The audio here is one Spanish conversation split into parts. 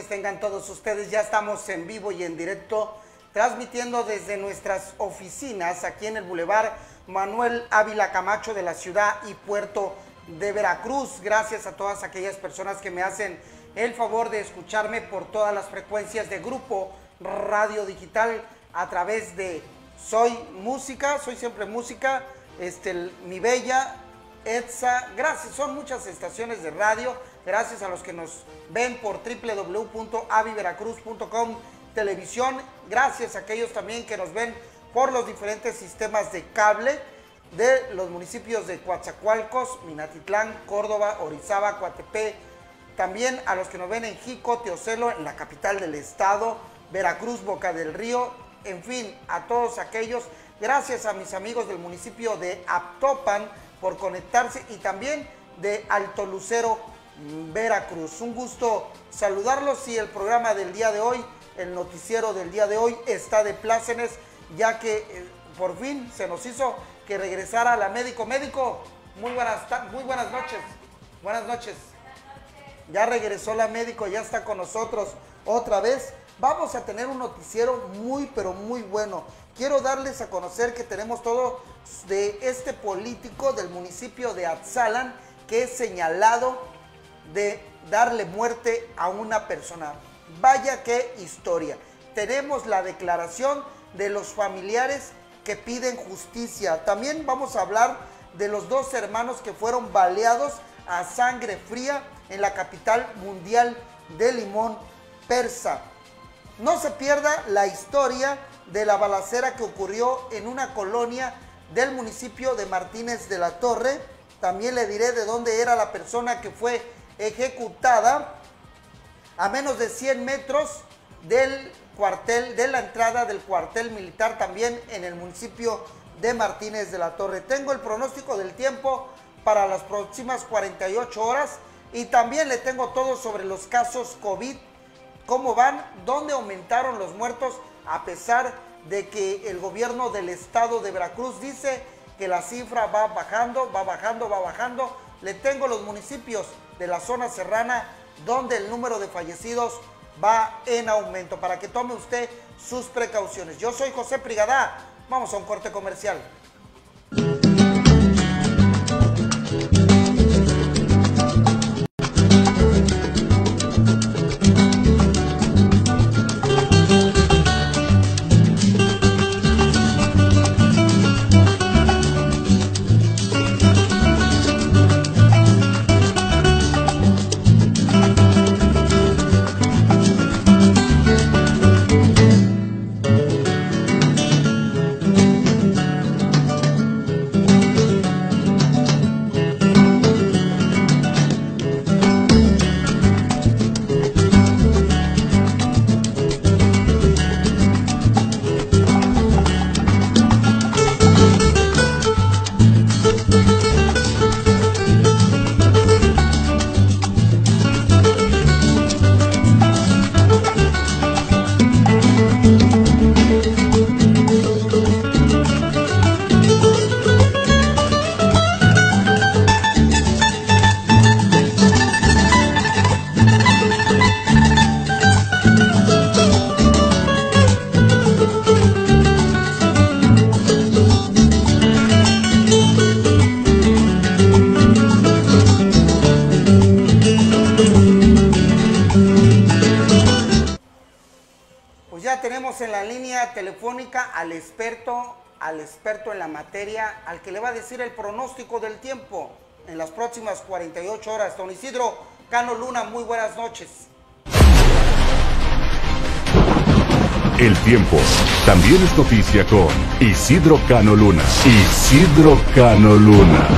tengan todos ustedes. Ya estamos en vivo y en directo, transmitiendo desde nuestras oficinas aquí en el Boulevard Manuel Ávila Camacho de la ciudad y puerto de Veracruz. Gracias a todas aquellas personas que me hacen el favor de escucharme por todas las frecuencias de Grupo Radio Digital a través de Soy Música, Soy Siempre Música, este, Mi Bella, ETSA. Gracias, son muchas estaciones de radio Gracias a los que nos ven por www.aviveracruz.com televisión. Gracias a aquellos también que nos ven por los diferentes sistemas de cable de los municipios de Coatzacoalcos, Minatitlán, Córdoba, Orizaba, Coatepé. También a los que nos ven en Jico, Teocelo, en la capital del estado, Veracruz, Boca del Río. En fin, a todos aquellos. Gracias a mis amigos del municipio de Aptopan por conectarse y también de Alto Lucero, Veracruz. Un gusto saludarlos y el programa del día de hoy, el noticiero del día de hoy está de plácenes, ya que eh, por fin se nos hizo que regresara la médico. Médico, muy buenas, muy buenas noches. Buenas noches. Ya regresó la médico, ya está con nosotros otra vez. Vamos a tener un noticiero muy, pero muy bueno. Quiero darles a conocer que tenemos todo de este político del municipio de Atzalan que es señalado de darle muerte a una persona. Vaya qué historia. Tenemos la declaración de los familiares que piden justicia. También vamos a hablar de los dos hermanos que fueron baleados a sangre fría en la capital mundial de Limón, Persa. No se pierda la historia de la balacera que ocurrió en una colonia del municipio de Martínez de la Torre. También le diré de dónde era la persona que fue ejecutada a menos de 100 metros del cuartel, de la entrada del cuartel militar también en el municipio de Martínez de la Torre. Tengo el pronóstico del tiempo para las próximas 48 horas y también le tengo todo sobre los casos COVID, cómo van, dónde aumentaron los muertos a pesar de que el gobierno del estado de Veracruz dice que la cifra va bajando, va bajando, va bajando. Le tengo los municipios de la zona serrana donde el número de fallecidos va en aumento para que tome usted sus precauciones. Yo soy José Prigadá, vamos a un corte comercial. Al experto, al experto en la materia, al que le va a decir el pronóstico del tiempo en las próximas 48 horas. Don Isidro Cano Luna, muy buenas noches. El tiempo también es noticia con Isidro Cano Luna. Isidro Cano Luna.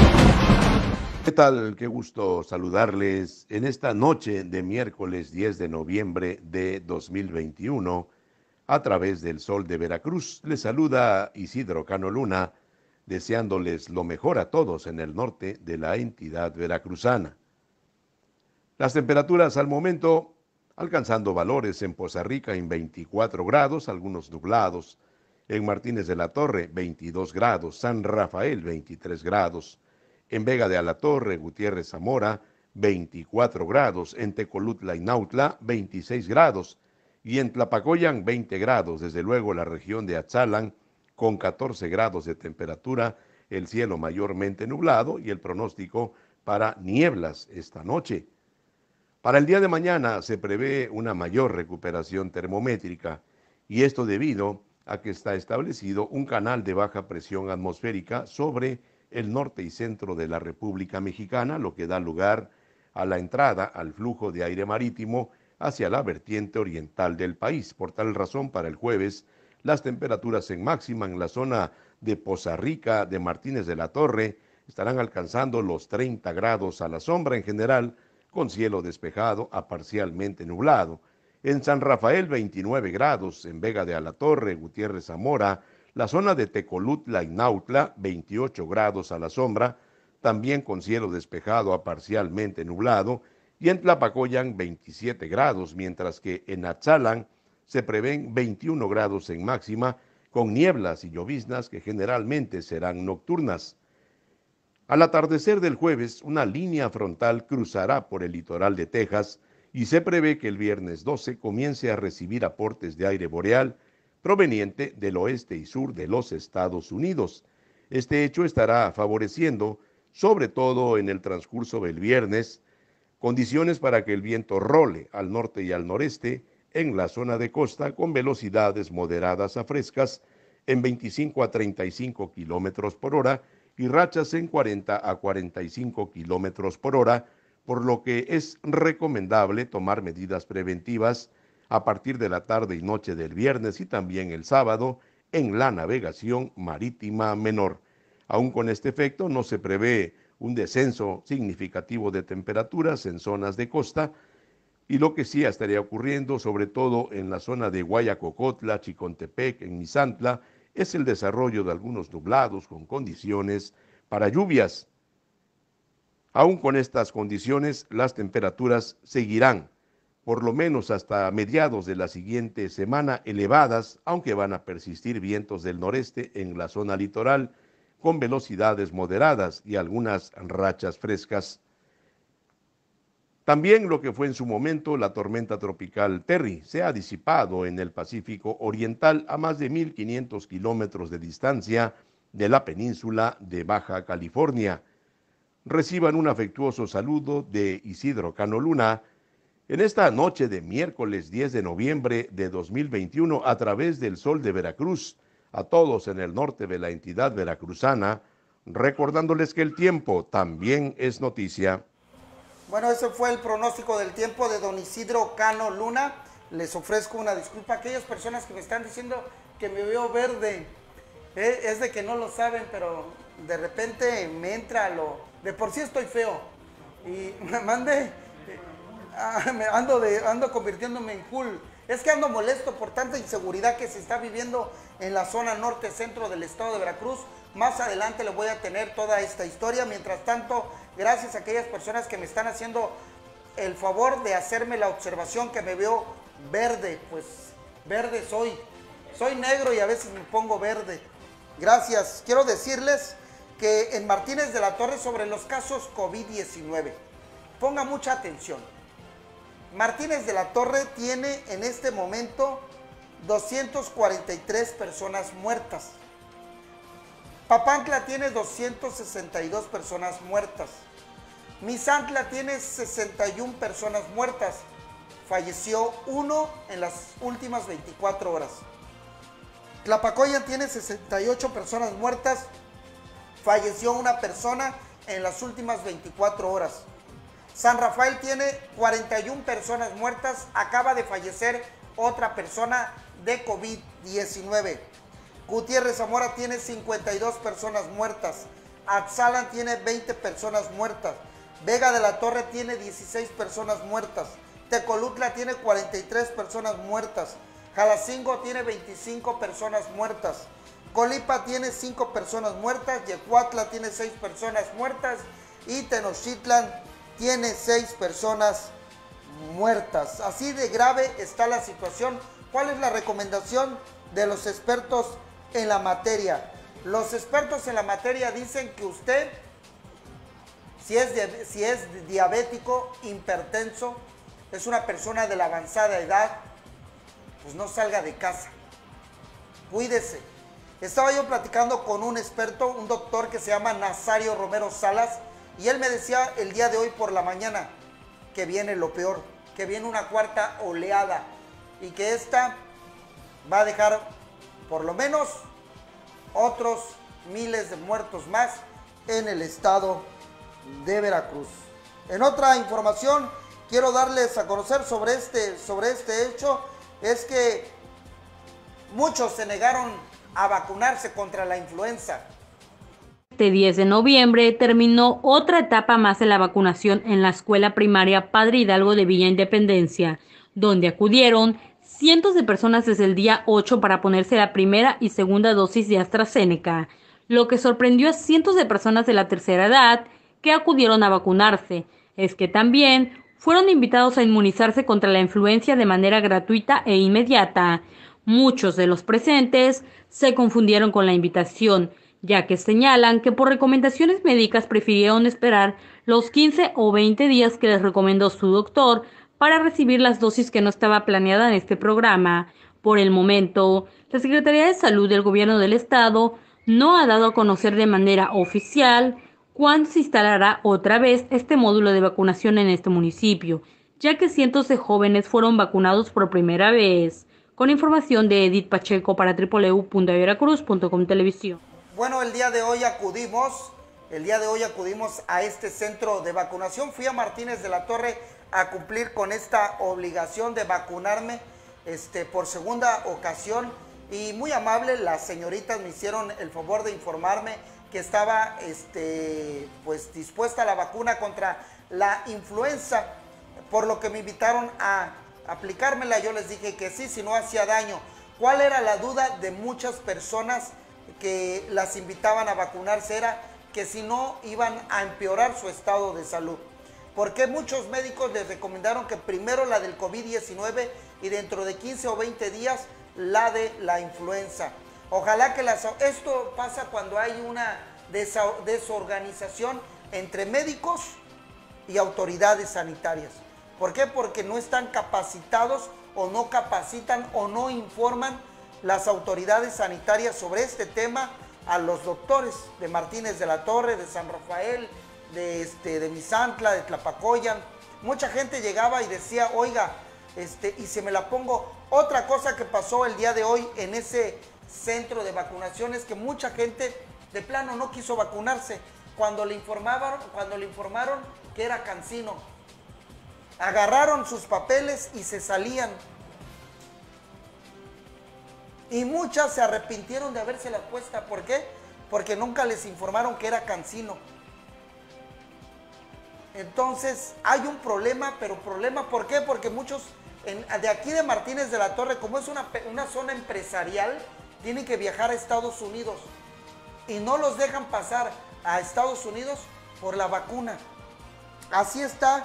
¿Qué tal? Qué gusto saludarles en esta noche de miércoles 10 de noviembre de 2021 a través del sol de Veracruz. Les saluda Isidro Cano Luna, deseándoles lo mejor a todos en el norte de la entidad veracruzana. Las temperaturas al momento alcanzando valores en Poza Rica en 24 grados, algunos nublados, en Martínez de la Torre 22 grados, San Rafael 23 grados, en Vega de Alatorre, Gutiérrez Zamora 24 grados, en Tecolutla y Nautla 26 grados y en Tlapacoyan 20 grados, desde luego la región de Atzalan con 14 grados de temperatura, el cielo mayormente nublado y el pronóstico para nieblas esta noche. Para el día de mañana se prevé una mayor recuperación termométrica y esto debido a que está establecido un canal de baja presión atmosférica sobre el norte y centro de la República Mexicana, lo que da lugar a la entrada al flujo de aire marítimo hacia la vertiente oriental del país. Por tal razón, para el jueves, las temperaturas en máxima en la zona de Poza Rica, de Martínez de la Torre, estarán alcanzando los 30 grados a la sombra en general, con cielo despejado a parcialmente nublado. En San Rafael 29 grados, en Vega de Alatorre, Gutiérrez Zamora, la zona de Tecolutla y Nautla 28 grados a la sombra, también con cielo despejado a parcialmente nublado, y en Tlapacoyan 27 grados, mientras que en Atzalan se prevén 21 grados en máxima, con nieblas y lloviznas que generalmente serán nocturnas. Al atardecer del jueves, una línea frontal cruzará por el litoral de Texas y se prevé que el viernes 12 comience a recibir aportes de aire boreal proveniente del oeste y sur de los Estados Unidos. Este hecho estará favoreciendo, sobre todo en el transcurso del viernes, condiciones para que el viento role al norte y al noreste en la zona de costa con velocidades moderadas a frescas en 25 a 35 kilómetros por hora y rachas en 40 a 45 kilómetros por hora, por lo que es recomendable tomar medidas preventivas a partir de la tarde y noche del viernes y también el sábado en la navegación marítima menor. Aún con este efecto no se prevé un descenso significativo de temperaturas en zonas de costa y lo que sí estaría ocurriendo, sobre todo en la zona de Guayacocotla, Chicontepec, en Misantla, es el desarrollo de algunos nublados con condiciones para lluvias. Aún con estas condiciones, las temperaturas seguirán, por lo menos hasta mediados de la siguiente semana, elevadas, aunque van a persistir vientos del noreste en la zona litoral, con velocidades moderadas y algunas rachas frescas. También lo que fue en su momento la tormenta tropical Terry se ha disipado en el Pacífico Oriental a más de 1.500 kilómetros de distancia de la península de Baja California. Reciban un afectuoso saludo de Isidro Cano Luna en esta noche de miércoles 10 de noviembre de 2021 a través del Sol de Veracruz, a todos en el norte de la entidad veracruzana, recordándoles que el tiempo también es noticia. Bueno, ese fue el pronóstico del tiempo de don Isidro Cano Luna. Les ofrezco una disculpa a aquellas personas que me están diciendo que me veo verde. Eh, es de que no lo saben, pero de repente me entra lo... De por sí estoy feo. Y me mande... Ah, me ando, de, ando convirtiéndome en cool. Es que ando molesto por tanta inseguridad que se está viviendo en la zona norte-centro del estado de Veracruz. Más adelante le voy a tener toda esta historia. Mientras tanto, gracias a aquellas personas que me están haciendo el favor de hacerme la observación que me veo verde. Pues verde soy. Soy negro y a veces me pongo verde. Gracias. Quiero decirles que en Martínez de la Torre sobre los casos COVID-19. Ponga mucha atención. Martínez de la Torre tiene en este momento 243 personas muertas. Papantla tiene 262 personas muertas. Misantla tiene 61 personas muertas. Falleció uno en las últimas 24 horas. Tlapacoya tiene 68 personas muertas. Falleció una persona en las últimas 24 horas. San Rafael tiene 41 personas muertas. Acaba de fallecer otra persona de COVID-19. Gutiérrez Zamora tiene 52 personas muertas. Atzalan tiene 20 personas muertas. Vega de la Torre tiene 16 personas muertas. Tecolutla tiene 43 personas muertas. Jalacingo tiene 25 personas muertas. Colipa tiene 5 personas muertas. Yecuatla tiene 6 personas muertas. Y Tenochtitlan tiene 6 personas muertas. Así de grave está la situación. ¿Cuál es la recomendación de los expertos en la materia. Los expertos en la materia dicen que usted si es, si es diabético, hipertenso, es una persona de la avanzada edad, pues no salga de casa. Cuídese. Estaba yo platicando con un experto, un doctor que se llama Nazario Romero Salas, y él me decía el día de hoy por la mañana que viene lo peor, que viene una cuarta oleada y que esta va a dejar por lo menos otros miles de muertos más en el estado de Veracruz. En otra información, quiero darles a conocer sobre este, sobre este hecho, es que muchos se negaron a vacunarse contra la influenza. Este 10 de noviembre terminó otra etapa más de la vacunación en la escuela primaria Padre Hidalgo de Villa Independencia, donde acudieron cientos de personas desde el día 8 para ponerse la primera y segunda dosis de AstraZeneca, lo que sorprendió a cientos de personas de la tercera edad que acudieron a vacunarse. Es que también fueron invitados a inmunizarse contra la influencia de manera gratuita e inmediata. Muchos de los presentes se confundieron con la invitación, ya que señalan que por recomendaciones médicas prefirieron esperar los 15 o 20 días que les recomendó su doctor para recibir las dosis que no estaba planeada en este programa. Por el momento, la Secretaría de Salud del Gobierno del Estado no ha dado a conocer de manera oficial cuándo se instalará otra vez este módulo de vacunación en este municipio, ya que cientos de jóvenes fueron vacunados por primera vez. Con información de Edith Pacheco para www.veracruz.com Televisión. Bueno, el día de hoy acudimos, el día de hoy acudimos a este centro de vacunación. Fui a Martínez de la Torre a cumplir con esta obligación de vacunarme este, por segunda ocasión y muy amable, las señoritas me hicieron el favor de informarme que estaba este, pues, dispuesta a la vacuna contra la influenza, por lo que me invitaron a aplicármela. Yo les dije que sí, si no hacía daño. ¿Cuál era la duda de muchas personas que las invitaban a vacunarse? Era que si no iban a empeorar su estado de salud. Porque muchos médicos les recomendaron que primero la del COVID-19 y dentro de 15 o 20 días la de la influenza. Ojalá que las... Esto pasa cuando hay una desorganización entre médicos y autoridades sanitarias. ¿Por qué? Porque no están capacitados o no capacitan o no informan las autoridades sanitarias sobre este tema a los doctores de Martínez de la Torre, de San Rafael, de, este, de Misantla, de Tlapacoyan. Mucha gente llegaba y decía, oiga, este, y se me la pongo. Otra cosa que pasó el día de hoy en ese centro de vacunación es que mucha gente de plano no quiso vacunarse cuando le informaron, cuando le informaron que era cancino. Agarraron sus papeles y se salían. Y muchas se arrepintieron de haberse la puesta. ¿Por qué? Porque nunca les informaron que era cancino. Entonces hay un problema, pero problema, ¿por qué? Porque muchos de aquí de Martínez de la Torre, como es una, una zona empresarial, tienen que viajar a Estados Unidos y no los dejan pasar a Estados Unidos por la vacuna. Así está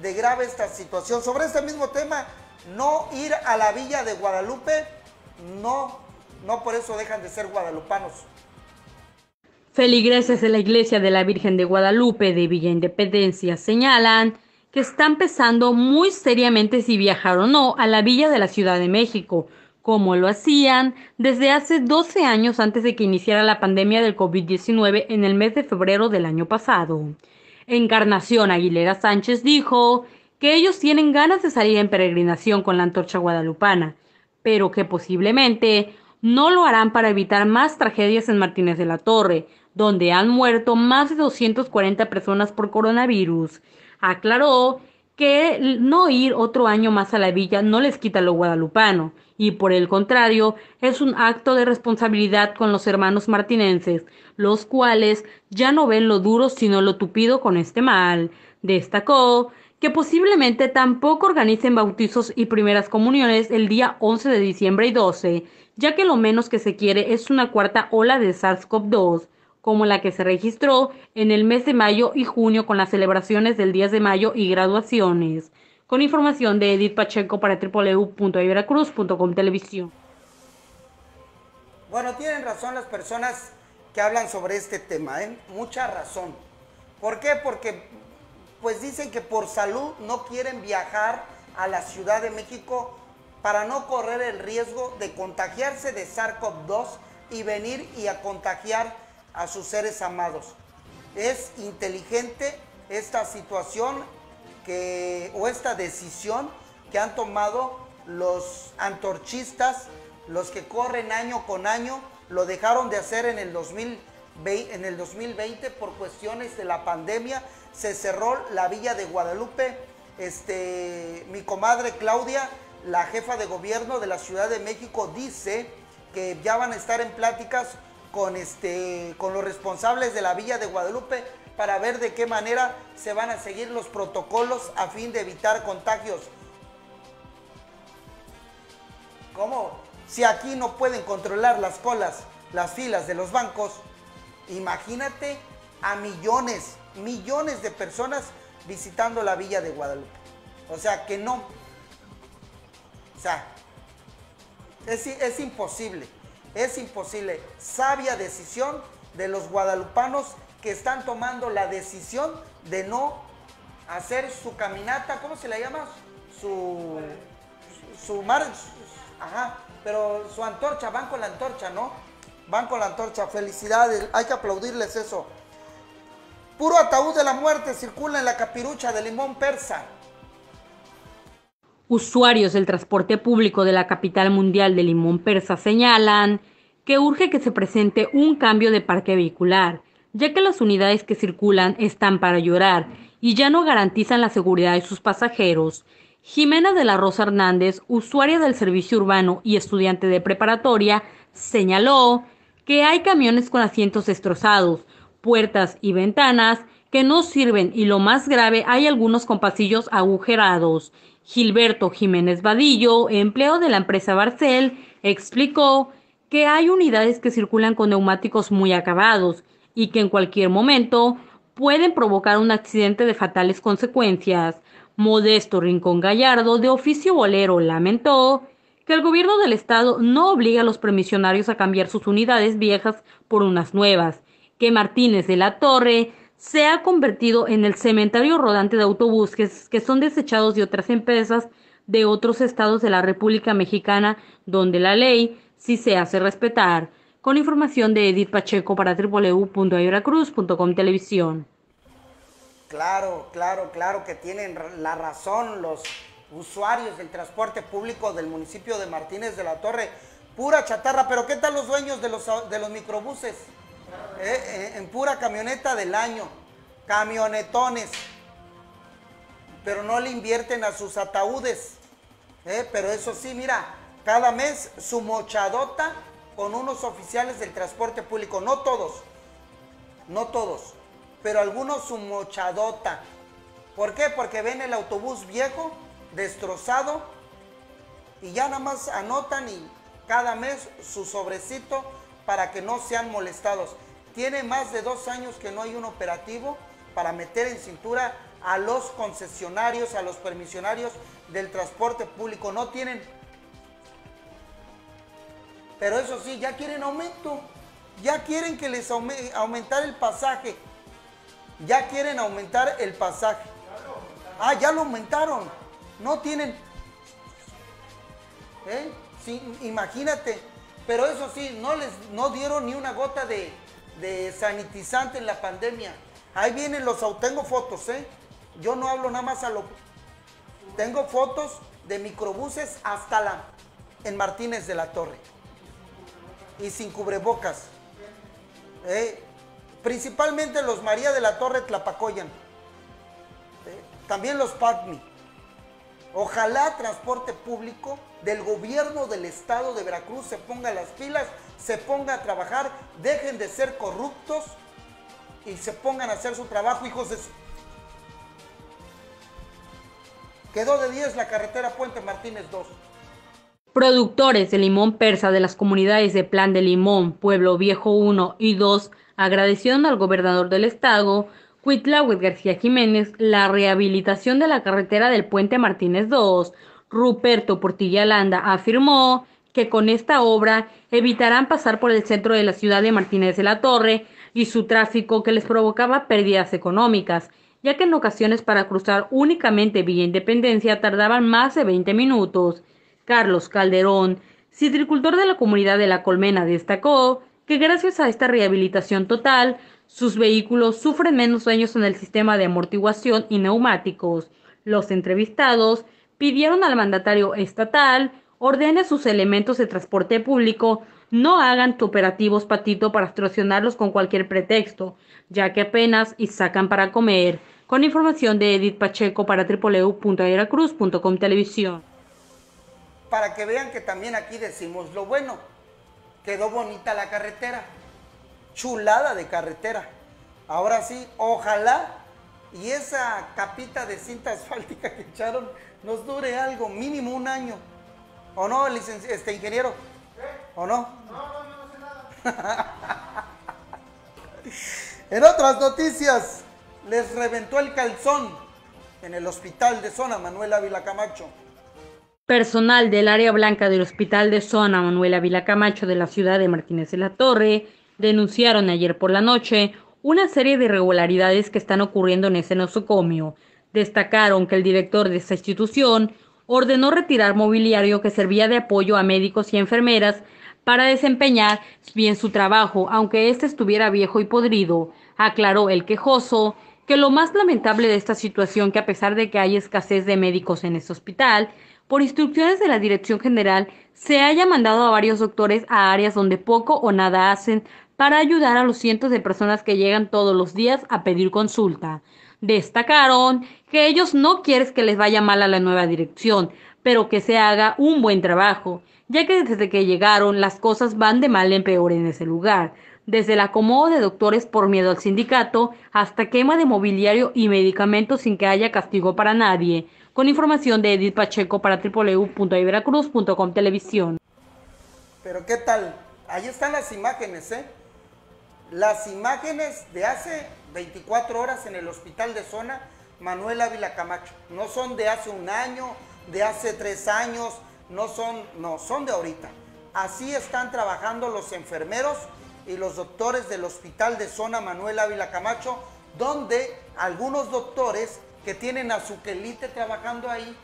de grave esta situación. Sobre este mismo tema, no ir a la villa de Guadalupe, no, no por eso dejan de ser guadalupanos. Feligreses de la Iglesia de la Virgen de Guadalupe de Villa Independencia señalan que están pensando muy seriamente si viajar o no a la villa de la Ciudad de México, como lo hacían desde hace 12 años antes de que iniciara la pandemia del COVID-19 en el mes de febrero del año pasado. Encarnación Aguilera Sánchez dijo que ellos tienen ganas de salir en peregrinación con la antorcha guadalupana, pero que posiblemente no lo harán para evitar más tragedias en Martínez de la Torre, donde han muerto más de 240 personas por coronavirus. Aclaró que no ir otro año más a la villa no les quita lo guadalupano, y por el contrario, es un acto de responsabilidad con los hermanos martinenses, los cuales ya no ven lo duro sino lo tupido con este mal. Destacó que posiblemente tampoco organicen bautizos y primeras comuniones el día 11 de diciembre y 12, ya que lo menos que se quiere es una cuarta ola de SARS-CoV-2 como la que se registró en el mes de mayo y junio con las celebraciones del 10 de mayo y graduaciones. Con información de Edith Pacheco para www.iberacruz.com Televisión. Bueno, tienen razón las personas que hablan sobre este tema, ¿eh? mucha razón. ¿Por qué? Porque pues dicen que por salud no quieren viajar a la Ciudad de México para no correr el riesgo de contagiarse de SARS-CoV-2 y venir y a contagiar a sus seres amados. Es inteligente esta situación que, o esta decisión que han tomado los antorchistas, los que corren año con año, lo dejaron de hacer en el 2020, en el 2020 por cuestiones de la pandemia. Se cerró la villa de Guadalupe. Este, mi comadre Claudia, la jefa de gobierno de la Ciudad de México, dice que ya van a estar en pláticas con, este, con los responsables de la villa de Guadalupe para ver de qué manera se van a seguir los protocolos a fin de evitar contagios. ¿Cómo? Si aquí no pueden controlar las colas, las filas de los bancos, imagínate a millones, millones de personas visitando la villa de Guadalupe. O sea, que no. O sea, es, imposible, es imposible. Sabia decisión de los guadalupanos que están tomando la decisión de no hacer su caminata, ¿cómo se le llama? Su, su mar, ajá, pero su antorcha, van con la antorcha, ¿no? Van con la antorcha, felicidades, hay que aplaudirles eso. Puro ataúd de la muerte circula en la capirucha de limón persa. Usuarios del transporte público de la capital mundial de limón persa señalan que urge que se presente un cambio de parque vehicular, ya que las unidades que circulan están para llorar y ya no garantizan la seguridad de sus pasajeros. Jimena de la Rosa Hernández, usuaria del servicio urbano y estudiante de preparatoria, señaló que hay camiones con asientos destrozados, puertas y ventanas que no sirven y lo más grave hay algunos con pasillos agujerados. Gilberto Jiménez Vadillo, empleado de la empresa Barcel, explicó que hay unidades que circulan con neumáticos muy acabados y que en cualquier momento pueden provocar un accidente de fatales consecuencias. Modesto Rincón Gallardo, de oficio bolero, lamentó que el gobierno del estado no obliga a los permisionarios a cambiar sus unidades viejas por unas nuevas, que Martínez de la Torre se ha convertido en el cementerio rodante de autobuses que son desechados de otras empresas de otros estados de la República Mexicana donde la ley sí se hace respetar. Con información de Edith Pacheco para www.ayoracruz.com Televisión. Claro, claro, claro que tienen la razón los usuarios del transporte público del municipio de Martínez de la Torre. Pura chatarra, pero ¿qué tal los dueños de los, de los microbuses? Eh, en pura camioneta del año, camionetones, pero no le invierten a sus ataúdes. Eh, pero eso sí, mira, cada mes su mochadota con unos oficiales del transporte público, no todos, no todos, pero algunos su mochadota. ¿Por qué? Porque ven el autobús viejo, destrozado, y ya nada más anotan y cada mes su sobrecito para que no sean molestados. Tiene más de dos años que no hay un operativo para meter en cintura a los concesionarios, a los permisionarios del transporte público. No tienen. Pero eso sí, ya quieren aumento. Ya quieren que les aumentar el pasaje. Ya quieren aumentar el pasaje. Ah, ya lo aumentaron. No tienen. ¿Eh? Imagínate, pero eso sí, no les no dieron ni una gota de, sanitizante en la pandemia. Ahí vienen los tengo fotos, ¿eh? Yo no hablo nada más a lo tengo fotos de microbuses hasta la en Martínez de la Torre. Y sin cubrebocas. ¿Eh? Principalmente los María de la Torre Tlapacoyan. ¿Eh? También los PACMI. Ojalá transporte público del gobierno del estado de Veracruz se ponga las pilas, se ponga a trabajar, dejen de ser corruptos y se pongan a hacer su trabajo, hijos de su... Quedó de 10 la carretera Puente Martínez 2. Productores de limón persa de las comunidades de Plan de Limón, Pueblo Viejo 1 y 2 agradecieron al gobernador del estado Cuitláhuac García Jiménez la rehabilitación de la carretera del puente Martínez II, Ruperto Portilla Landa afirmó que con esta obra evitarán pasar por el centro de la ciudad de Martínez de la Torre y su tráfico que les provocaba pérdidas económicas, ya que en ocasiones para cruzar únicamente Villa Independencia tardaban más de 20 minutos. Carlos Calderón, citricultor de la comunidad de La Colmena, destacó que gracias a esta rehabilitación total, sus vehículos sufren menos daños en el sistema de amortiguación y neumáticos. Los entrevistados pidieron al mandatario estatal ordene sus elementos de transporte público no hagan operativos patito para extorsionarlos con cualquier pretexto, ya que apenas y sacan para comer. Con información de Edith Pacheco para www.aeracruz.com televisión. Para que vean que también aquí decimos lo bueno. Quedó bonita la carretera. Chulada de carretera. Ahora sí, ojalá y esa capita de cinta asfáltica que echaron nos dure algo, mínimo un año. ¿O no, este ingeniero? ¿O no? No, no, no sé nada. en otras noticias, les reventó el calzón en el hospital de zona Manuel Ávila Camacho. Personal del área blanca del Hospital de Zona Manuel Ávila Camacho de la ciudad de Martínez de la Torre denunciaron ayer por la noche una serie de irregularidades que están ocurriendo en ese nosocomio. Destacaron que el director de esta institución ordenó retirar mobiliario que servía de apoyo a médicos y enfermeras para desempeñar bien su trabajo, aunque éste estuviera viejo y podrido. Aclaró el quejoso que lo más lamentable de esta situación que a pesar de que hay escasez de médicos en este hospital, por instrucciones de la Dirección General, se haya mandado a varios doctores a áreas donde poco o nada hacen para ayudar a los cientos de personas que llegan todos los días a pedir consulta. Destacaron que ellos no quieren que les vaya mal a la nueva dirección, pero que se haga un buen trabajo, ya que desde que llegaron las cosas van de mal en peor en ese lugar, desde el acomodo de doctores por miedo al sindicato hasta quema de mobiliario y medicamentos sin que haya castigo para nadie con información de Edith Pacheco para www.iveracruz.com televisión. Pero qué tal, ahí están las imágenes, ¿eh? Las imágenes de hace 24 horas en el hospital de zona Manuel Ávila Camacho. No son de hace un año, de hace tres años, no son, no, son de ahorita. Así están trabajando los enfermeros y los doctores del hospital de zona Manuel Ávila Camacho, donde algunos doctores que tienen a su quelite trabajando ahí,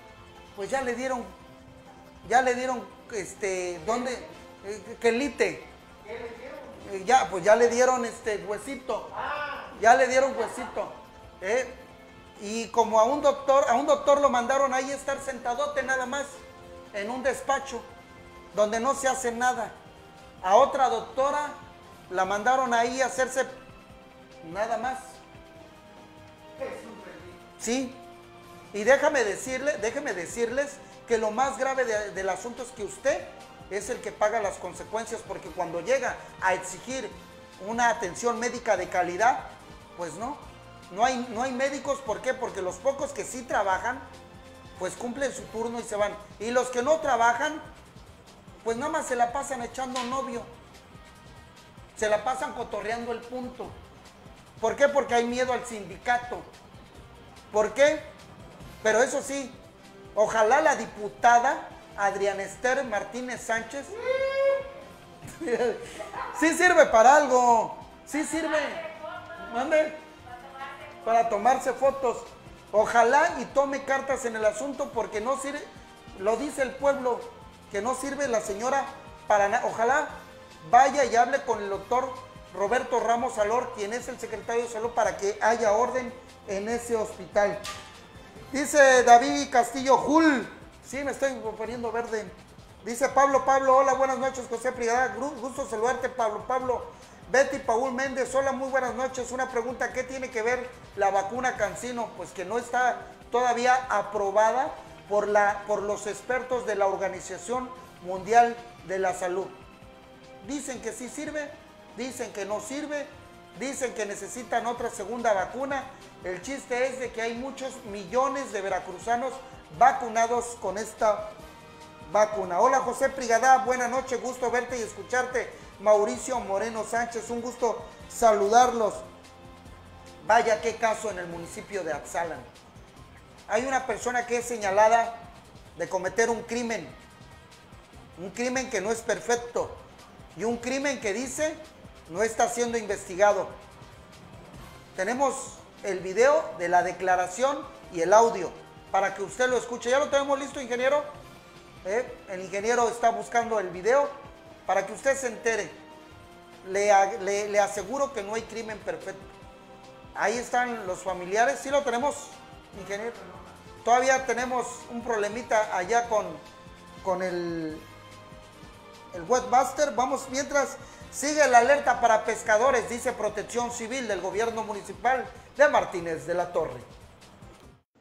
pues ya le dieron, ya le dieron, este, ¿dónde? Eh, quelite. Eh, ya, pues ya le dieron este huesito. Ya le dieron huesito. ¿eh? Y como a un doctor, a un doctor lo mandaron ahí estar sentadote nada más, en un despacho, donde no se hace nada. A otra doctora la mandaron ahí a hacerse nada más. Sí. Y déjame decirle, déjeme decirles que lo más grave del asunto es que usted es el que paga las consecuencias porque cuando llega a exigir una atención médica de calidad, pues no, no hay, no hay médicos, ¿por qué? Porque los pocos que sí trabajan, pues cumplen su turno y se van. Y los que no trabajan, pues nada más se la pasan echando novio. Se la pasan cotorreando el punto. ¿Por qué? Porque hay miedo al sindicato. ¿Por qué? Pero eso sí, ojalá la diputada Adriana Esther Martínez Sánchez sí sirve para algo, sí sirve. Mande. Para tomarse fotos. Ojalá y tome cartas en el asunto porque no sirve, lo dice el pueblo, que no sirve la señora para nada. Ojalá vaya y hable con el doctor Roberto Ramos Alor, quien es el secretario de salud, para que haya orden en ese hospital. Dice David Castillo Jul, sí, me estoy poniendo verde. Dice Pablo Pablo, hola, buenas noches, José Prigada, gusto saludarte, Pablo Pablo. Betty Paul Méndez, hola, muy buenas noches. Una pregunta, ¿qué tiene que ver la vacuna Cancino? Pues que no está todavía aprobada por, la, por los expertos de la Organización Mundial de la Salud. Dicen que sí sirve, dicen que no sirve, dicen que necesitan otra segunda vacuna. El chiste es de que hay muchos millones de veracruzanos vacunados con esta vacuna. Hola José Prigadá, buena noche, gusto verte y escucharte. Mauricio Moreno Sánchez, un gusto saludarlos. Vaya qué caso en el municipio de Atzalan. Hay una persona que es señalada de cometer un crimen, un crimen que no es perfecto y un crimen que dice no está siendo investigado. Tenemos el video de la declaración y el audio para que usted lo escuche. ¿Ya lo tenemos listo, ingeniero? ¿Eh? El ingeniero está buscando el video para que usted se entere. Le, le, aseguro que no hay crimen perfecto. Ahí están los familiares. ¿Sí lo tenemos, ingeniero? Todavía tenemos un problemita allá con, con el, el webmaster. Vamos, mientras sigue la alerta para pescadores, dice Protección Civil del gobierno municipal de Martínez de la Torre.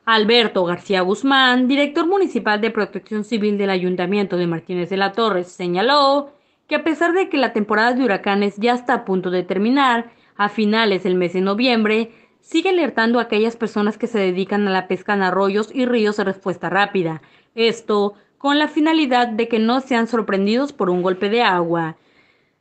Alberto García Guzmán, director municipal de Protección Civil del Ayuntamiento de Martínez de la Torre, señaló que a pesar de que la temporada de huracanes ya está a punto de terminar, a finales del mes de noviembre, sigue alertando a aquellas personas que se dedican a la pesca en arroyos y ríos de respuesta rápida. Esto con la finalidad de que no sean sorprendidos por un golpe de agua.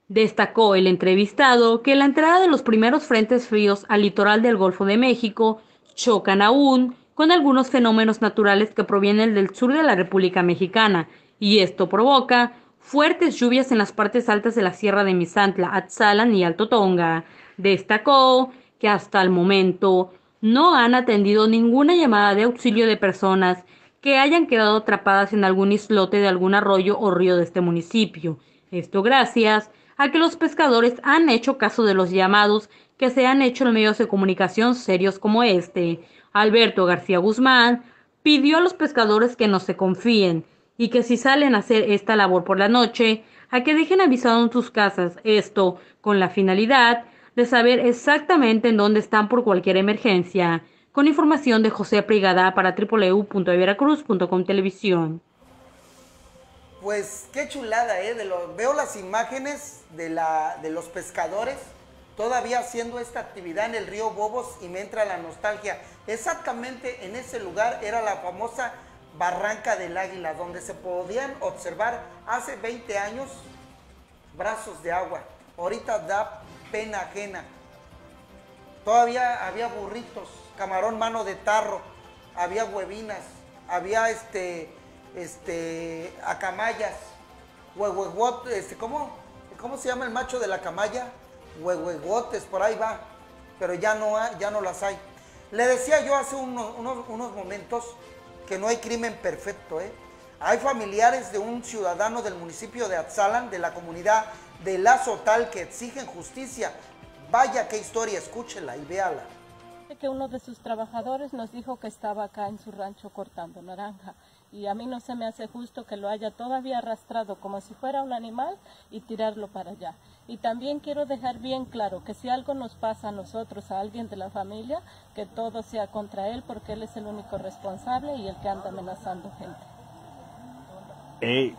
Destacó el entrevistado que la entrada de los primeros frentes fríos al litoral del Golfo de México chocan aún con algunos fenómenos naturales que provienen del sur de la República Mexicana, y esto provoca fuertes lluvias en las partes altas de la Sierra de Misantla, Atzalan y Alto Tonga. Destacó que hasta el momento no han atendido ninguna llamada de auxilio de personas que hayan quedado atrapadas en algún islote de algún arroyo o río de este municipio. Esto gracias a que los pescadores han hecho caso de los llamados que se han hecho en medios de comunicación serios como este. Alberto García Guzmán pidió a los pescadores que no se confíen y que si salen a hacer esta labor por la noche, a que dejen avisado en sus casas, esto con la finalidad de saber exactamente en dónde están por cualquier emergencia con información de José Prigada para www.veracruz.com televisión. Pues qué chulada, ¿eh? De veo las imágenes de, la, de los pescadores todavía haciendo esta actividad en el río Bobos y me entra la nostalgia. Exactamente en ese lugar era la famosa Barranca del Águila, donde se podían observar hace 20 años brazos de agua. Ahorita da pena ajena. Todavía había burritos, camarón mano de tarro, había huevinas, había este, este, acamayas, huehuehuot, este, ¿cómo, ¿cómo se llama el macho de la camaya? Huehuegotes, por ahí va, pero ya no, ya no las hay. Le decía yo hace unos, unos, momentos que no hay crimen perfecto, ¿eh? Hay familiares de un ciudadano del municipio de Atzalan, de la comunidad de La Sotal, que exigen justicia. Vaya qué historia, escúchela y véala que uno de sus trabajadores nos dijo que estaba acá en su rancho cortando naranja y a mí no se me hace justo que lo haya todavía arrastrado como si fuera un animal y tirarlo para allá. Y también quiero dejar bien claro que si algo nos pasa a nosotros, a alguien de la familia, que todo sea contra él porque él es el único responsable y el que anda amenazando gente. Eh,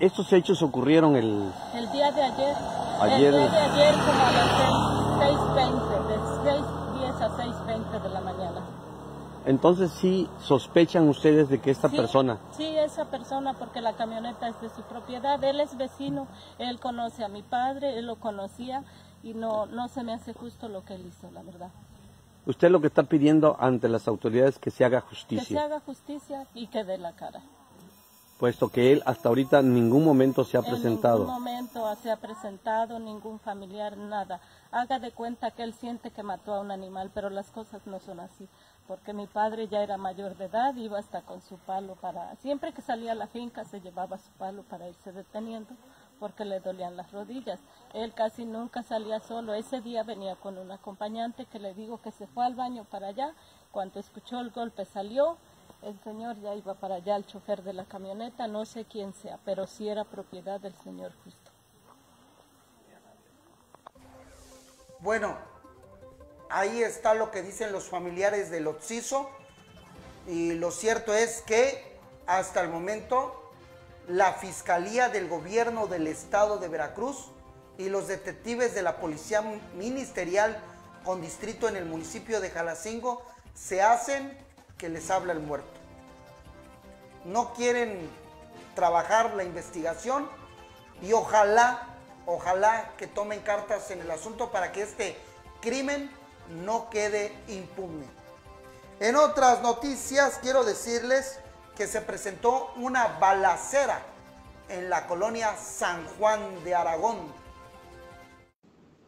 estos hechos ocurrieron el... El día de ayer. ayer... El día de ayer como a las 6.20, de 6 a 6.20 de la mañana. Entonces sí sospechan ustedes de que esta persona... Sí, esa persona porque la camioneta es de su propiedad, él es vecino, él conoce a mi padre, él lo conocía y no, no se me hace justo lo que él hizo, la verdad. Usted lo que está pidiendo ante las autoridades es que se haga justicia. Que se haga justicia y que dé la cara puesto que él hasta ahorita en ningún momento se ha presentado. En ningún momento se ha presentado, ningún familiar, nada. Haga de cuenta que él siente que mató a un animal, pero las cosas no son así, porque mi padre ya era mayor de edad, iba hasta con su palo para... Siempre que salía a la finca se llevaba su palo para irse deteniendo, porque le dolían las rodillas. Él casi nunca salía solo, ese día venía con un acompañante que le digo que se fue al baño para allá, cuando escuchó el golpe salió, el señor ya iba para allá, el chofer de la camioneta, no sé quién sea, pero sí era propiedad del señor justo. Bueno, ahí está lo que dicen los familiares del Oxiso y lo cierto es que hasta el momento la Fiscalía del Gobierno del Estado de Veracruz y los detectives de la Policía Ministerial con distrito en el municipio de Jalacingo se hacen que les habla el muerto. No quieren trabajar la investigación y ojalá, ojalá que tomen cartas en el asunto para que este crimen no quede impune. En otras noticias quiero decirles que se presentó una balacera en la colonia San Juan de Aragón.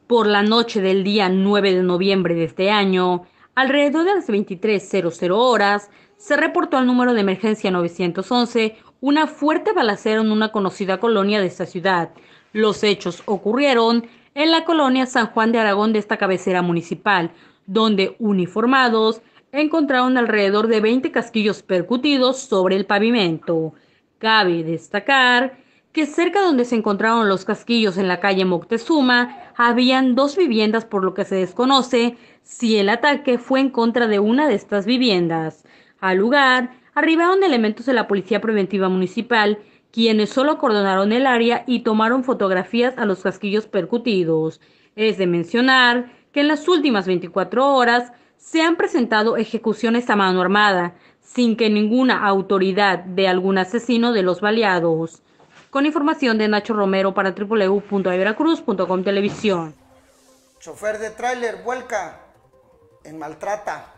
Por la noche del día 9 de noviembre de este año, alrededor de las 23.00 horas, se reportó al número de emergencia 911 una fuerte balacera en una conocida colonia de esta ciudad. Los hechos ocurrieron en la colonia San Juan de Aragón de esta cabecera municipal, donde uniformados encontraron alrededor de 20 casquillos percutidos sobre el pavimento. Cabe destacar que cerca donde se encontraron los casquillos en la calle Moctezuma habían dos viviendas por lo que se desconoce si el ataque fue en contra de una de estas viviendas. Al lugar arribaron elementos de la Policía Preventiva Municipal quienes solo acordonaron el área y tomaron fotografías a los casquillos percutidos. Es de mencionar que en las últimas 24 horas se han presentado ejecuciones a mano armada, sin que ninguna autoridad de algún asesino de los baleados. Con información de Nacho Romero para www.veracruz.com Televisión. Chofer de tráiler vuelca en maltrata.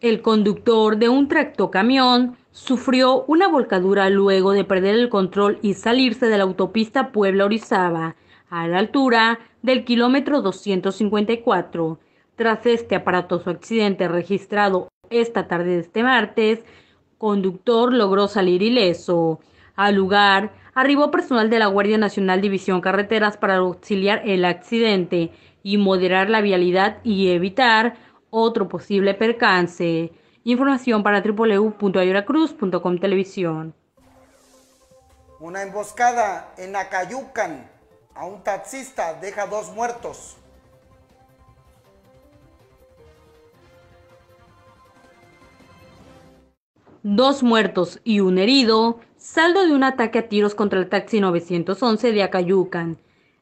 El conductor de un tractocamión sufrió una volcadura luego de perder el control y salirse de la autopista Puebla-Orizaba a la altura del kilómetro 254. Tras este aparatoso accidente registrado esta tarde de este martes, conductor logró salir ileso. Al lugar arribó personal de la Guardia Nacional División Carreteras para auxiliar el accidente y moderar la vialidad y evitar otro posible percance. Información para www.ayoracruz.com televisión. Una emboscada en Acayucan a un taxista deja dos muertos. dos muertos y un herido, saldo de un ataque a tiros contra el taxi 911 de Acayucan.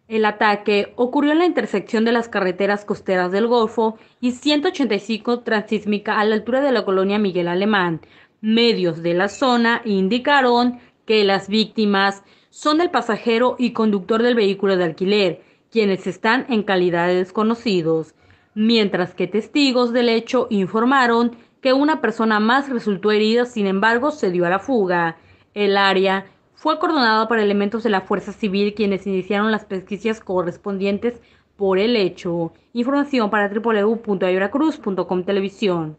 El ataque ocurrió en la intersección de las carreteras costeras del Golfo y 185 transísmica a la altura de la colonia Miguel Alemán. Medios de la zona indicaron que las víctimas son el pasajero y conductor del vehículo de alquiler, quienes están en calidad de desconocidos, mientras que testigos del hecho informaron que una persona más resultó herida, sin embargo, se dio a la fuga. El área fue acordonada por elementos de la Fuerza Civil quienes iniciaron las pesquisas correspondientes por el hecho. Información para www.ayoracruz.com televisión.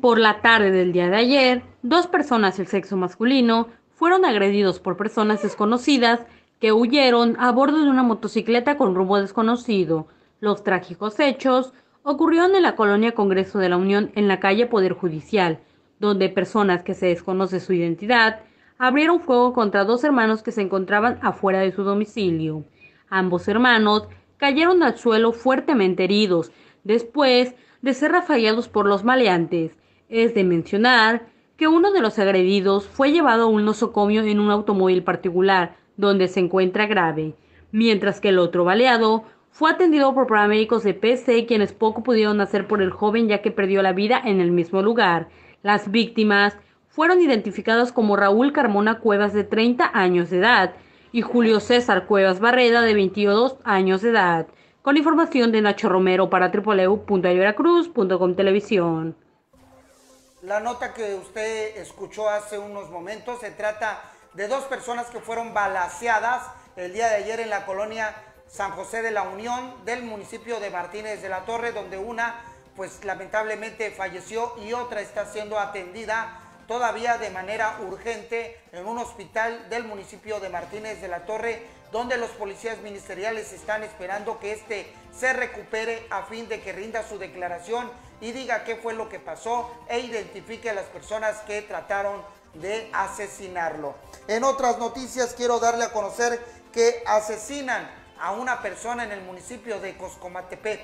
Por la tarde del día de ayer, dos personas del sexo masculino fueron agredidos por personas desconocidas que huyeron a bordo de una motocicleta con rumbo desconocido. Los trágicos hechos ocurrió en la colonia Congreso de la Unión en la calle Poder Judicial, donde personas que se desconoce su identidad abrieron fuego contra dos hermanos que se encontraban afuera de su domicilio. Ambos hermanos cayeron al suelo fuertemente heridos, después de ser rafallados por los maleantes. Es de mencionar que uno de los agredidos fue llevado a un nosocomio en un automóvil particular, donde se encuentra grave, mientras que el otro baleado fue atendido por paramédicos de PC, quienes poco pudieron hacer por el joven ya que perdió la vida en el mismo lugar. Las víctimas fueron identificadas como Raúl Carmona Cuevas de 30 años de edad y Julio César Cuevas Barreda de 22 años de edad. Con información de Nacho Romero para www.veracruz.com Televisión. La nota que usted escuchó hace unos momentos se trata de dos personas que fueron balaseadas el día de ayer en la colonia San José de la Unión del municipio de Martínez de la Torre, donde una pues lamentablemente falleció y otra está siendo atendida todavía de manera urgente en un hospital del municipio de Martínez de la Torre, donde los policías ministeriales están esperando que éste se recupere a fin de que rinda su declaración y diga qué fue lo que pasó e identifique a las personas que trataron de asesinarlo. En otras noticias quiero darle a conocer que asesinan a una persona en el municipio de Coscomatepec.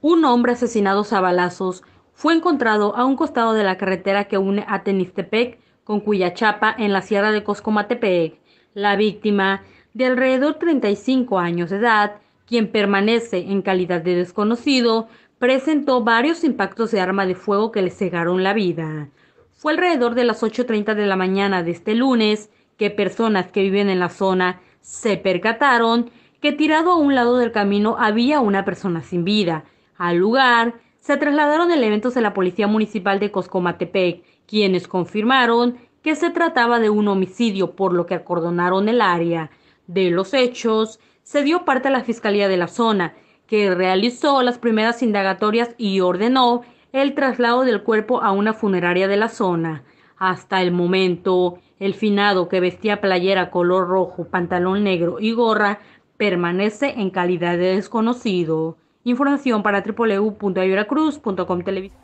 Un hombre asesinado a balazos fue encontrado a un costado de la carretera que une a Tenistepec con Cuyachapa en la sierra de Coscomatepec. La víctima, de alrededor 35 años de edad, quien permanece en calidad de desconocido, presentó varios impactos de arma de fuego que le cegaron la vida. Fue alrededor de las 8.30 de la mañana de este lunes que personas que viven en la zona se percataron que tirado a un lado del camino había una persona sin vida. Al lugar se trasladaron elementos de la Policía Municipal de Coscomatepec, quienes confirmaron que se trataba de un homicidio, por lo que acordonaron el área. De los hechos, se dio parte a la Fiscalía de la zona, que realizó las primeras indagatorias y ordenó el traslado del cuerpo a una funeraria de la zona. Hasta el momento, el finado que vestía playera color rojo, pantalón negro y gorra permanece en calidad de desconocido. Información para www.veracruz.com televisión.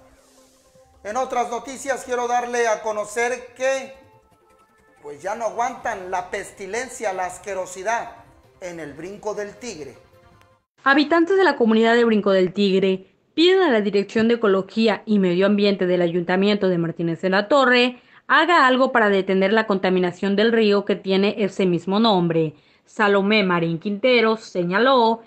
En otras noticias quiero darle a conocer que pues ya no aguantan la pestilencia, la asquerosidad en el Brinco del Tigre. Habitantes de la comunidad de Brinco del Tigre piden a la Dirección de Ecología y Medio Ambiente del Ayuntamiento de Martínez de la Torre haga algo para detener la contaminación del río que tiene ese mismo nombre. Salomé Marín Quinteros señaló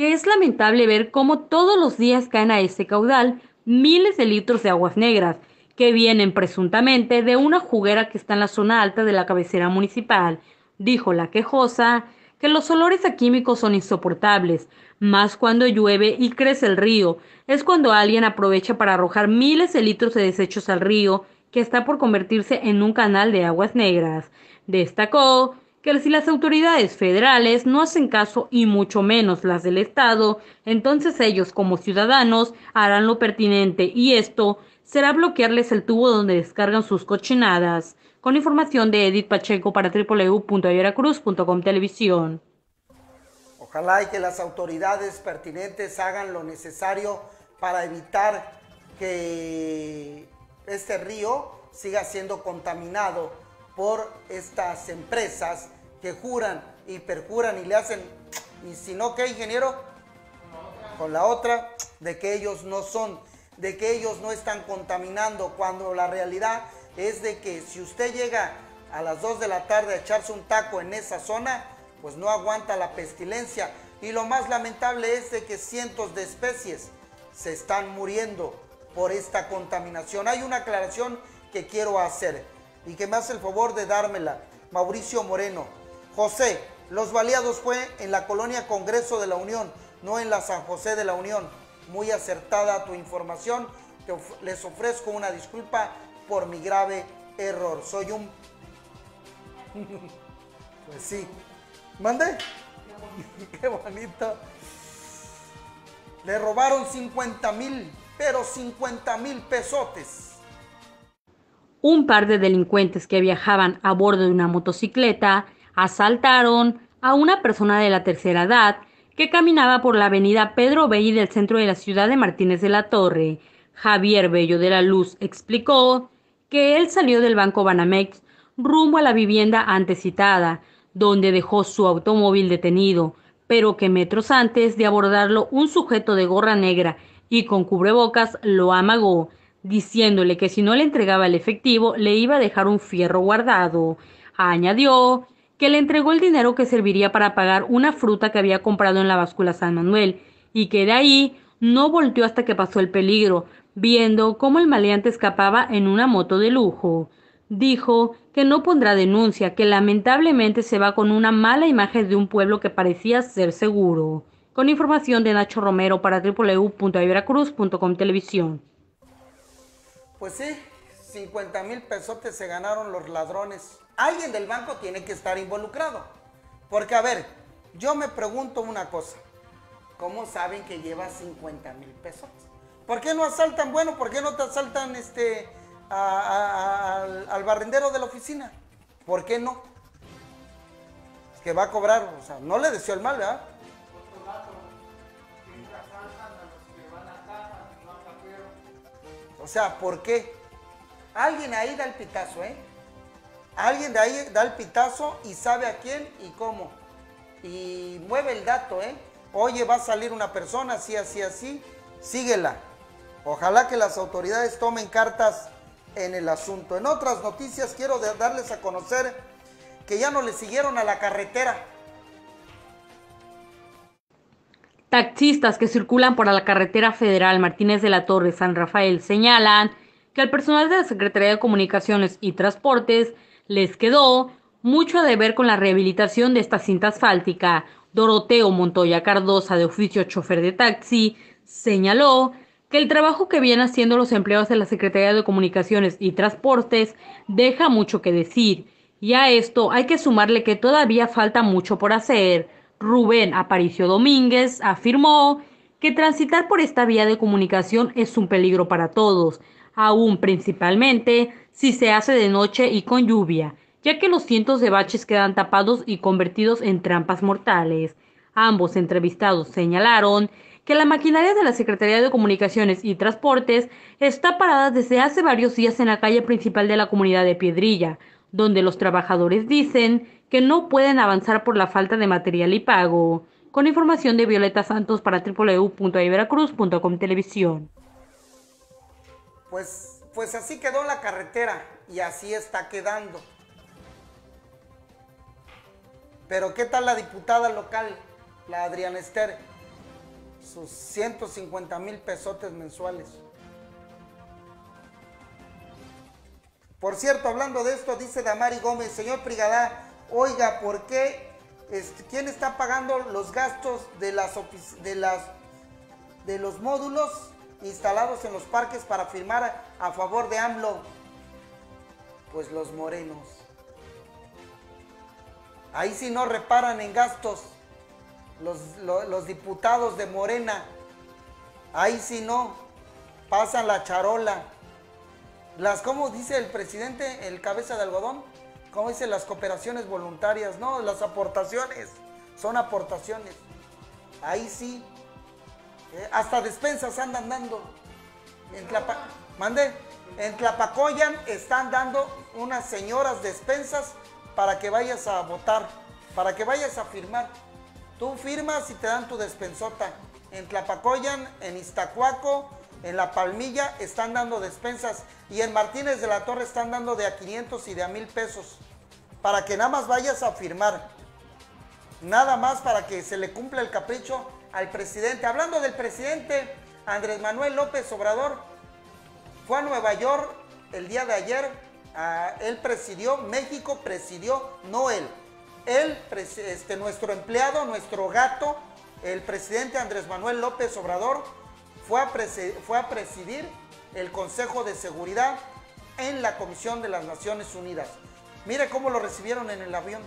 que es lamentable ver cómo todos los días caen a ese caudal miles de litros de aguas negras que vienen presuntamente de una juguera que está en la zona alta de la cabecera municipal, dijo la quejosa que los olores a químicos son insoportables, más cuando llueve y crece el río, es cuando alguien aprovecha para arrojar miles de litros de desechos al río que está por convertirse en un canal de aguas negras. Destacó que si las autoridades federales no hacen caso y mucho menos las del Estado, entonces ellos como ciudadanos harán lo pertinente y esto será bloquearles el tubo donde descargan sus cochinadas. Con información de Edith Pacheco para www.veracruz.com televisión. Ojalá y que las autoridades pertinentes hagan lo necesario para evitar que este río siga siendo contaminado por estas empresas que juran y perjuran y le hacen, y si no, ¿qué ingeniero? Con la otra, de que ellos no son, de que ellos no están contaminando, cuando la realidad es de que si usted llega a las 2 de la tarde a echarse un taco en esa zona, pues no aguanta la pestilencia. Y lo más lamentable es de que cientos de especies se están muriendo por esta contaminación. Hay una aclaración que quiero hacer y que me hace el favor de dármela. Mauricio Moreno. José, los baleados fue en la colonia Congreso de la Unión, no en la San José de la Unión. Muy acertada tu información. les ofrezco una disculpa por mi grave error. Soy un... pues sí. ¿Mande? Qué bonito. Le robaron 50 mil, pero 50 mil pesotes un par de delincuentes que viajaban a bordo de una motocicleta asaltaron a una persona de la tercera edad que caminaba por la avenida Pedro Belli del centro de la ciudad de Martínez de la Torre. Javier Bello de la Luz explicó que él salió del banco Banamex rumbo a la vivienda antes citada, donde dejó su automóvil detenido, pero que metros antes de abordarlo un sujeto de gorra negra y con cubrebocas lo amagó diciéndole que si no le entregaba el efectivo le iba a dejar un fierro guardado. Añadió que le entregó el dinero que serviría para pagar una fruta que había comprado en la báscula San Manuel y que de ahí no volteó hasta que pasó el peligro, viendo cómo el maleante escapaba en una moto de lujo. Dijo que no pondrá denuncia, que lamentablemente se va con una mala imagen de un pueblo que parecía ser seguro. Con información de Nacho Romero para www.iberacruz.com televisión. Pues sí, 50 mil pesotes se ganaron los ladrones. Alguien del banco tiene que estar involucrado. Porque, a ver, yo me pregunto una cosa. ¿Cómo saben que lleva 50 mil pesos? ¿Por qué no asaltan? Bueno, ¿por qué no te asaltan este, al, barrendero de la oficina? ¿Por qué no? Es que va a cobrar, o sea, no le deseo el mal, ¿verdad? O sea, ¿por qué? Alguien ahí da el pitazo, ¿eh? Alguien de ahí da el pitazo y sabe a quién y cómo. Y mueve el dato, ¿eh? Oye, va a salir una persona, así, así, así. Síguela. Ojalá que las autoridades tomen cartas en el asunto. En otras noticias quiero darles a conocer que ya no le siguieron a la carretera. Taxistas que circulan por la carretera federal Martínez de la Torre San Rafael señalan que al personal de la Secretaría de Comunicaciones y Transportes les quedó mucho a deber con la rehabilitación de esta cinta asfáltica. Doroteo Montoya Cardosa, de oficio chofer de taxi, señaló que el trabajo que vienen haciendo los empleados de la Secretaría de Comunicaciones y Transportes deja mucho que decir, y a esto hay que sumarle que todavía falta mucho por hacer. Rubén Aparicio Domínguez, afirmó que transitar por esta vía de comunicación es un peligro para todos, aún principalmente si se hace de noche y con lluvia, ya que los cientos de baches quedan tapados y convertidos en trampas mortales. Ambos entrevistados señalaron que la maquinaria de la Secretaría de Comunicaciones y Transportes está parada desde hace varios días en la calle principal de la comunidad de Piedrilla, donde los trabajadores dicen que no pueden avanzar por la falta de material y pago. Con información de Violeta Santos para www.iveracruz.com Televisión. Pues, pues así quedó la carretera y así está quedando. Pero ¿qué tal la diputada local, la Adriana Esther? Sus 150 mil pesotes mensuales. Por cierto, hablando de esto, dice Damari Gómez, señor Prigadá, oiga, ¿por qué? Este, ¿Quién está pagando los gastos de, las, de, de los módulos instalados en los parques para firmar a favor de AMLO? Pues los morenos. Ahí sí no reparan en gastos los, los, diputados de Morena. Ahí sí no. Pasan la charola. Las, ¿cómo dice el presidente, el cabeza de algodón? ¿Cómo dice las cooperaciones voluntarias? No, las aportaciones. Son aportaciones. Ahí sí. Eh, hasta despensas andan dando. En mande. En Tlapacoyan están dando unas señoras despensas para que vayas a votar, para que vayas a firmar. Tú firmas y te dan tu despensota. En Tlapacoyan, en Iztacuaco, en La Palmilla están dando despensas y en Martínez de la Torre están dando de a 500 y de a 1000 pesos para que nada más vayas a firmar. Nada más para que se le cumpla el capricho al presidente. Hablando del presidente, Andrés Manuel López Obrador fue a Nueva York el día de ayer. él presidió, México presidió, no él. Él, este, nuestro empleado, nuestro gato, el presidente Andrés Manuel López Obrador, fue a, presidir el Consejo de Seguridad en la Comisión de las Naciones Unidas. Mire cómo lo recibieron en el avión.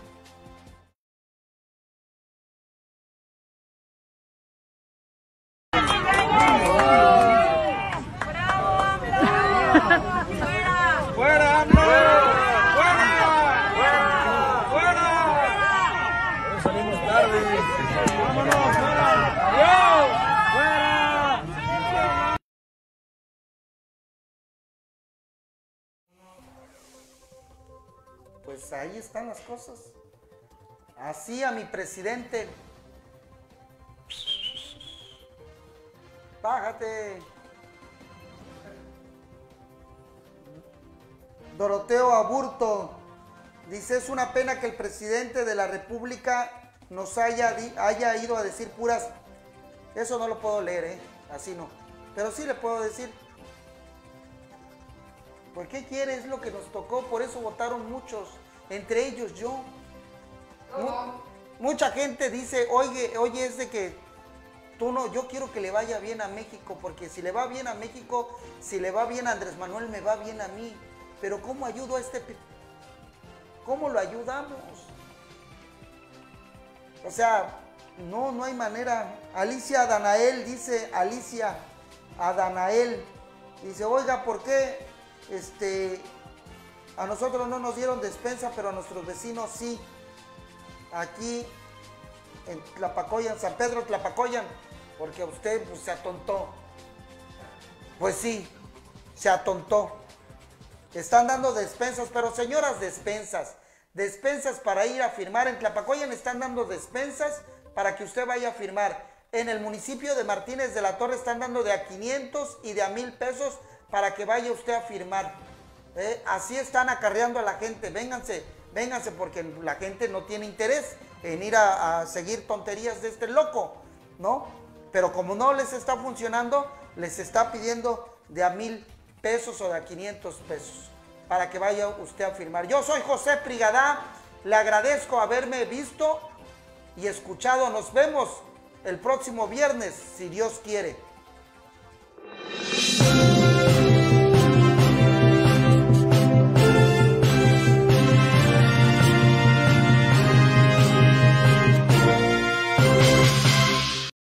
Ahí están las cosas. Así a mi presidente. Bájate. Doroteo Aburto dice, es una pena que el presidente de la República nos haya, haya ido a decir puras... Eso no lo puedo leer, ¿eh? Así no. Pero sí le puedo decir. ¿Por qué quiere? Es lo que nos tocó, por eso votaron muchos entre ellos yo. mucha gente dice, oye, oye, es de que tú no, yo quiero que le vaya bien a México, porque si le va bien a México, si le va bien a Andrés Manuel, me va bien a mí. Pero ¿cómo ayudo a este? ¿Cómo lo ayudamos? O sea, no, no hay manera. Alicia Adanael dice, Alicia Adanael, dice, oiga, ¿por qué este, a nosotros no nos dieron despensa, pero a nuestros vecinos sí. Aquí en Tlapacoyan, San Pedro Tlapacoyan, porque usted pues, se atontó. Pues sí, se atontó. Están dando despensas, pero señoras despensas, despensas para ir a firmar. En Tlapacoyan están dando despensas para que usted vaya a firmar. En el municipio de Martínez de la Torre están dando de a 500 y de a 1000 pesos para que vaya usted a firmar. ¿Eh? así están acarreando a la gente. Vénganse, vénganse, porque la gente no tiene interés en ir a, seguir tonterías de este loco, ¿no? Pero como no les está funcionando, les está pidiendo de a mil pesos o de a 500 pesos para que vaya usted a firmar. Yo soy José Prigadá, le agradezco haberme visto y escuchado. Nos vemos el próximo viernes, si Dios quiere.